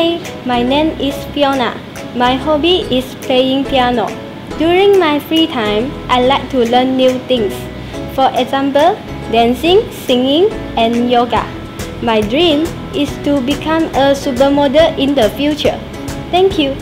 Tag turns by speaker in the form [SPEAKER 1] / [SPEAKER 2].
[SPEAKER 1] Hi, my name is Fiona. My hobby is playing piano. During my free time, I like to learn new things. For example, dancing, singing, and yoga. My dream is to become a supermodel in the future. Thank you.